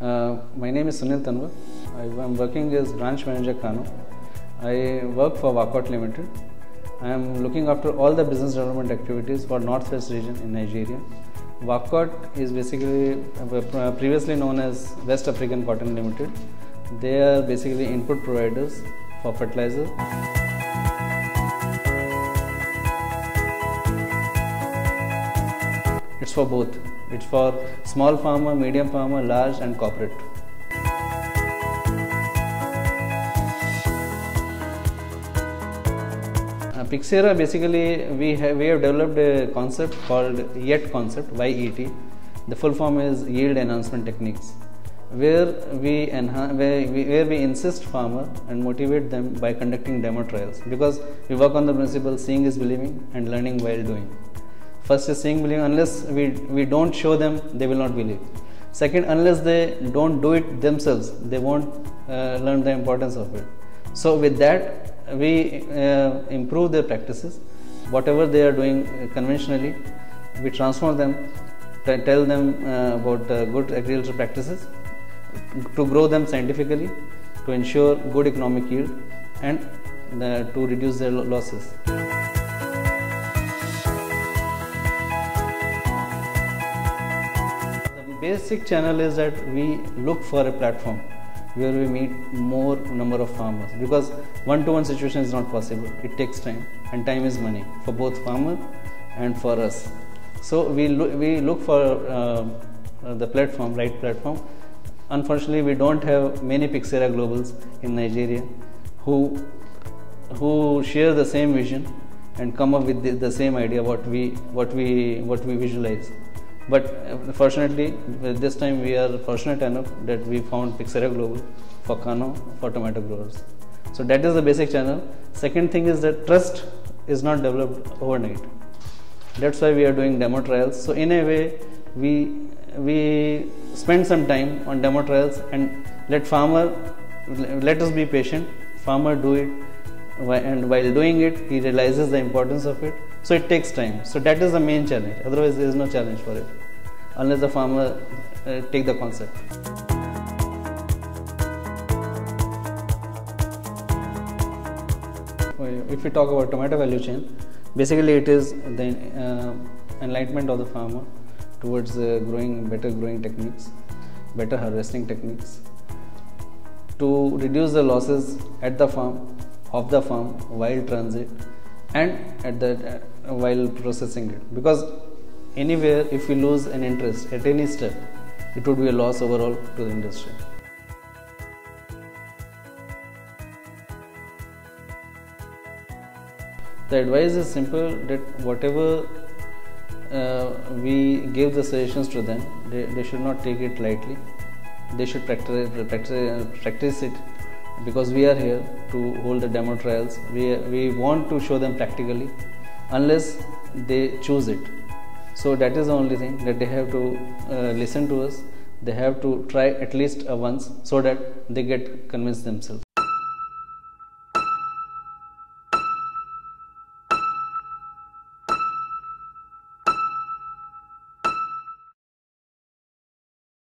Uh, my name is Sunil Tanwar. I am working as branch manager Kano. I work for WACOT Limited. I am looking after all the business development activities for Northwest region in Nigeria. WACOT is basically uh, previously known as West African Cotton Limited. They are basically input providers for fertilizer. It's for both. It's for small farmer, medium farmer, large and corporate. Uh, PYXERA basically we have we have developed a concept called YET concept YET. The full form is yield enhancement techniques, where we where we, where we insist farmer and motivate them by conducting demo trials because we work on the principle seeing is believing and learning while doing. First is seeing believing unless we we don't show them they will not believe. Second, unless they don't do it themselves, they won't uh, learn the importance of it. So with that, we uh, improve their practices. Whatever they are doing uh, conventionally, we transform them, tell them uh, about uh, good agricultural practices, to grow them scientifically, to ensure good economic yield, and uh, to reduce their lo- losses. Basic channel is that we look for a platform where we meet more number of farmers because one-to-one situation is not possible. It takes time, and time is money for both farmer and for us. So we look, we look for uh, the platform, right platform. Unfortunately, we don't have many PYXERA globals in Nigeria who who share the same vision and come up with the, the same idea what we what we what we visualize but uh, fortunately this time we are fortunate enough that we found PYXERA Global for Kano for tomato growers. So that is the basic channel. Second thing is that trust is not developed overnight. That's why we are doing demo trials. So in a way we we spend some time on demo trials and let farmer let us be patient. Farmer do it and while doing it he realizes the importance of it so it takes time. So that is the main challenge. Otherwise there is no challenge for it. Unless the farmer uh, take the concept. If we talk about tomato value chain basically it is the uh, enlightenment of the farmer towards uh, growing better growing techniques better harvesting techniques to reduce the losses at the farm of the farm while transit and at the while processing it. Because anywhere if we lose an interest at any step it would be a loss overall to the industry. The advice is simple that whatever uh, we give the suggestions to them they, they should not take it lightly. They should practice, practice, practice it. Because we are here to hold the demo trials. We, we want to show them practically unless they choose it. So that is the only thing that they have to uh, listen to us. They have to try at least once so that they get convinced themselves